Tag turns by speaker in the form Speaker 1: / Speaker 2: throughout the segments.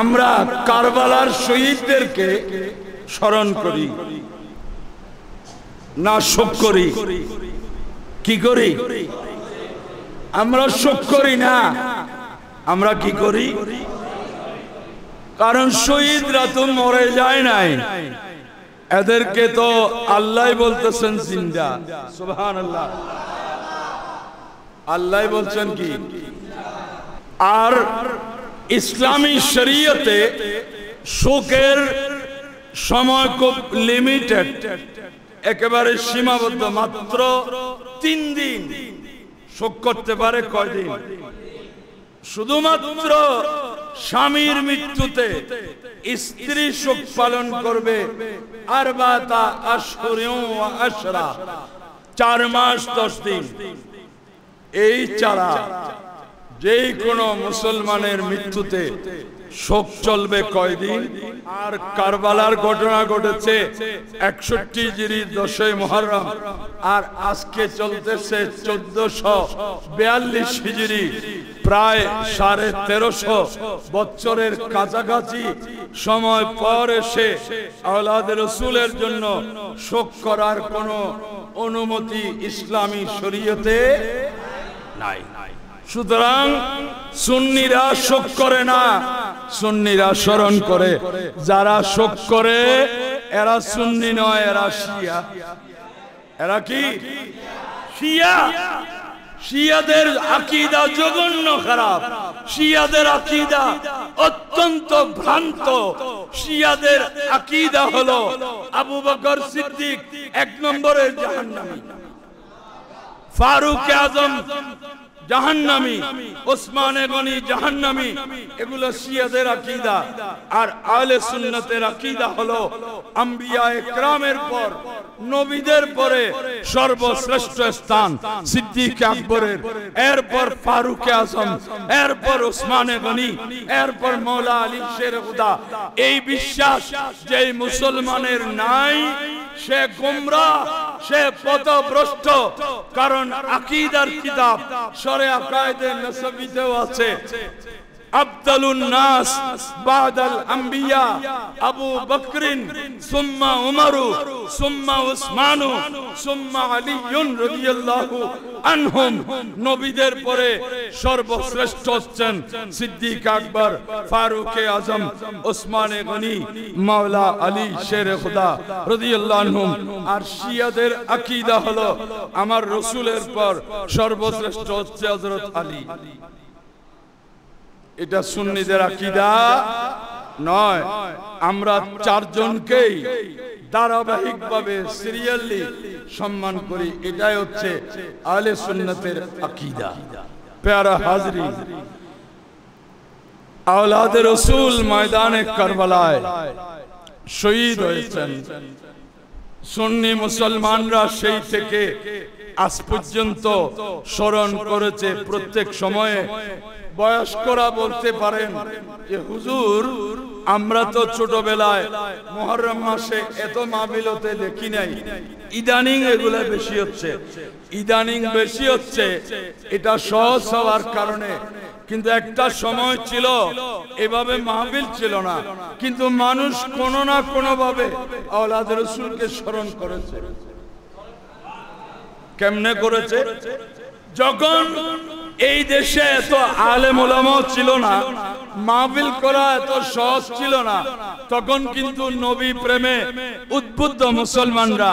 Speaker 1: আমরা কারবালার শহীদদেরকে স্মরণ করি। না শোক করি। কি করি? আমরা শোক করি না। আমরা কি করি? কারণ শহীদরা তো মরে যায় নাই। এদেরকে তো আল্লাহ বলতেছেন জিন্দা। সুবহান আল্লাহ আল্লাহ বলছেন কি? আর ইসলামী শরীয়তে শোকের সময় খুব লিমিটেড একেবারে সীমাবদ্ধ। মাত্র তিন দিন শোক করতে পারে কয়দিন শুধুমাত্র স্বামীর মৃত্যুতে। স্ত্রী সুখ পালন করবে। আর বা তা আশরা। চার মাস দশ দিন। এই চারা যেই কোনো মুসলমানের মৃত্যুতে শোক চলবে কয়দিন? আর কারবালার ঘটনা ঘটেছে একষট্টি জিরি দশই মহরম আর আজকে চলতেছে চোদ্দশো বিয়াল্লিশ হিজড়ি প্রায় সাড়ে তেরোশো বছরের কাছাকাছি সময় পর এসে আওলাদ রসুলের জন্য শোক করার কোনো অনুমতি ইসলামী শরীয়তে নাই নাই। সুতরাং সুন্নিরা শোক করে না। সুন্নিরা স্মরণ করে, যারা শোক করে, এরা সুন্নি নয়, এরা শিয়া। এরা কি? শিয়া। শিয়াদের আকিদা জঘন্য খারাপ। শিয়াদের আকিদা অত্যন্ত ভ্রান্ত। শিয়াদের আকিদা হলো আবু বকর সিদ্দিক এক নম্বরের জাহান্নামী। ফারুক আজম জাহান্নামী, ওসমানে গনি জাহান্নামী, এগুলো শিয়াদের আকীদা। আর আহলে সুন্নতের হলো আম্বিয়া পর, নবীদের পরে সর্বশ্রেষ্ঠ স্থান, সিদ্দিক আকবরের। এরপর ফারুক আজম, এরপর ওসমানে গনি, এরপর মৌলা আলী শের খুদা এই বিশ্বাস যে মুসলমানের নাই, সে গুমরা, সে পথভ্রষ্ট। কারণ আকিদার কিতাব সরে আকায়দের নসবিতেও আছে আফদালুন নাস বাদাল আম্বিয়া, আবু বকরিন, সুম্মা উমারু, সুম্মা উসমানু, সুম্মা আলিয়ুন রাদিয়াল্লাহু আনহুম। নবীদের পরে সর্বশ্রেষ্ঠ হচ্ছেন সিদ্দিক আকবর, ফারুক আজম, ওসমানে গনি, মাওলা আলী শের খুদা রাদিয়াল্লাহু আনহুম। আর শিয়াদের আকীদা হলো আমার রসুলের পর সর্বশ্রেষ্ঠ হচ্ছে হযরত আলী। এটা সুন্নিদের আকিদা নয়। আমরা চারজনকেই ধারাবাহিকভাবে সিরিয়ালি সম্মান করি। এটাই হচ্ছে আলে সুন্নতের আকিদা। প্যারা হাজরি আওলাদের রসুল ময়দানে কারবালায় শহীদ হয়েছেন। সুন্নি মুসলমানরা সেই থেকে আজ পর্যন্ত স্মরণ করেছে প্রত্যেক সময়ে। বয়স্করা বলতে পারেন যে, হুজুর, আমরা তো ছোটবেলায় মহরম মাসে এত মাহবিলতে দেখি নাই। ইদানিং এগুলা বেশি হচ্ছে। ইদানিং বেশি হচ্ছে। এটা সহজ হওয়ার কারণে কিন্তু একটা সময় ছিল, এভাবে মাহবিল ছিল না। কিন্তু মানুষ কোনো না কোনো ভাবে আওলাদ রসুলকে স্মরণ করেছে। কেমনে করেছে? যখন এই দেশে এত আলেম ওলামাও ছিল না মাহবিল করা এত সহজ ছিল না, তখন কিন্তু নবী প্রেমে উদ্বুদ্ধ মুসলমানরা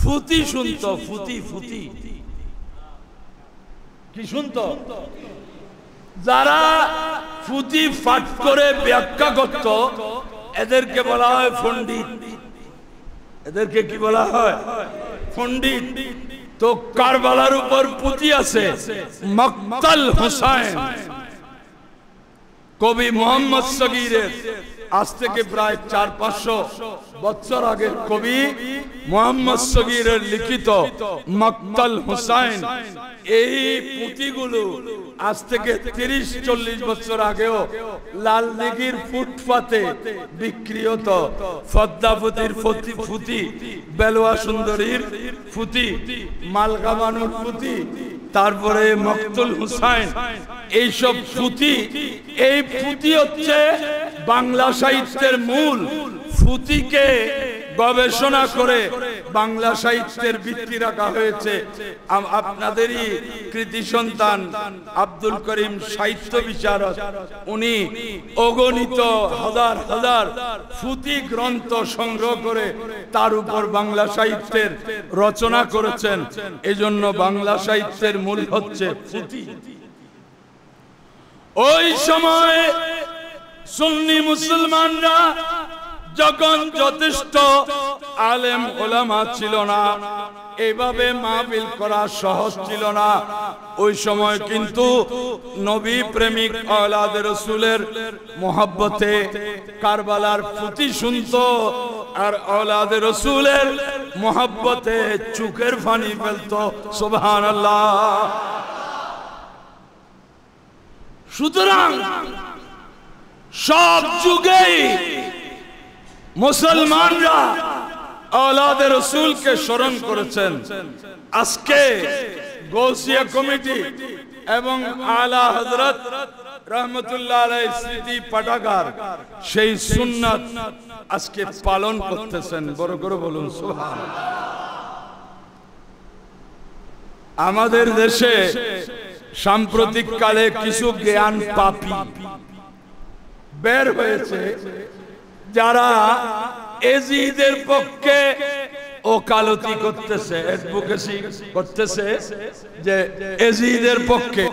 Speaker 1: ফুতি শুনত, ফুতি ফুতি। কি শুনত? যারা ফুতি ফাট করে ব্যাখ্যা করত, এদেরকে বলা হয় পণ্ডিত এদেরকে কি বলা হয়? পণ্ডিত তো কারবালার উপর পুঁতি আছে মকতাল হোসাইন। কবি মোহাম্মদ সগিরের। আজ থেকে প্রায় চার পাঁচশো বছর আগের কবি মোহাম্মদ সগিরের লিখিত মকতাল হোসাইন। এই পুঁতিগুলো আজ থেকে তিরিশ, চল্লিশ বছর আগেও লাল দিঘির ফুটপাতে বিক্রি হতো ফদ্দাফুতির ফুতি, বেলোয়া সুন্দরীর ফুতি মালগামানুর ফুতি, তারপরে মকতুল হুসাইন, এইসব ফুতি, এই ফুতি হচ্ছে বাংলা সাহিত্যের মূল ফুতিকে গবেষণা করে বাংলা সাহিত্যের ভিত্তি রাখা হয়েছে। আপনাদেরই কৃতি সন্তান আব্দুল করিম সাহিত্য বিচারক। উনি অগণিত হাজার হাজার ফুতি গ্রন্থ সংগ্রহ করে তার উপর বাংলা সাহিত্যের রচনা করেছেন। এজন্য বাংলা সাহিত্যের মূল হচ্ছে ওই সময় সুন্নি মুসলমানরা যখন যথেষ্ট আলেম ওলামা ছিল না এইভাবে মাহবিল করা সহজ ছিল না। ওই সময় কিন্তু নবী প্রেমিক আলাদ রসুলের মোহাব্বতে কারবালার প্রতি শুনত আর আলাদ রসুলের মোহাব্বতে চুকের ফানি ফেলতো। আল্লাহ সুতরাং সব যুগেই মুসলমানরা আলাদে রসুলকে স্মরণ করেছেন। আজকে গৌসিয়া কমিটি এবং আলা হজরত স্মৃতি পাঠাগার সেই সুন্নাত আজকে পালন করতেছেন। বড় করে আমাদের দেশে সাম্প্রতিক কালে কিছু জ্ঞান পাপি বের হয়েছে। যারা এজিদের পক্ষে ওকালতি করতেছে করতেছে যে এজিদের পক্ষে